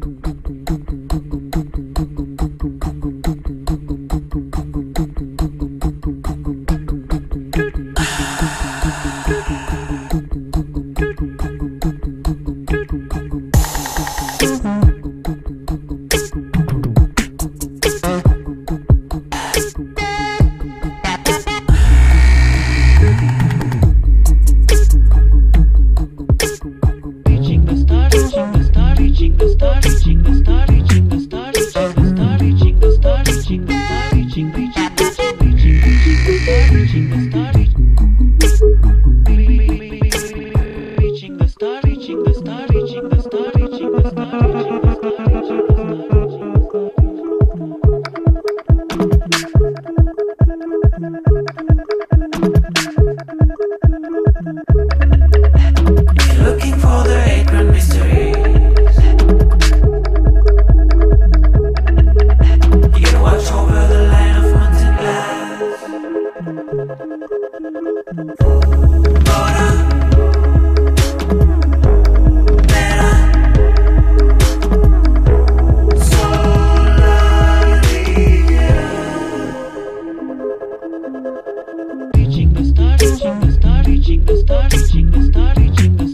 duro. reaching the star, reaching the star, reaching the star, reaching the star, the.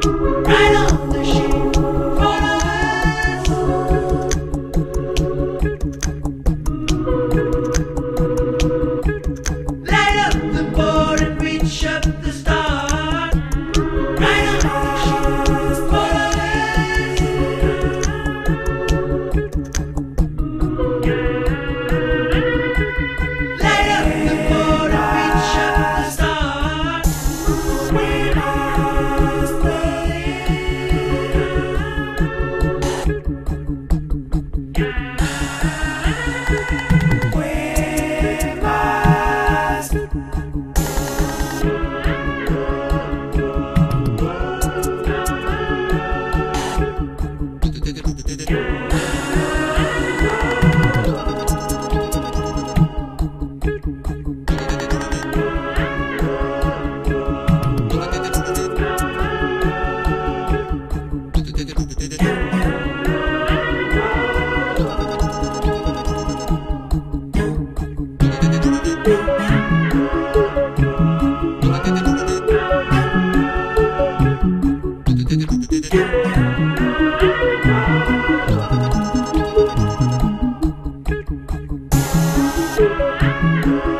do. Thank you.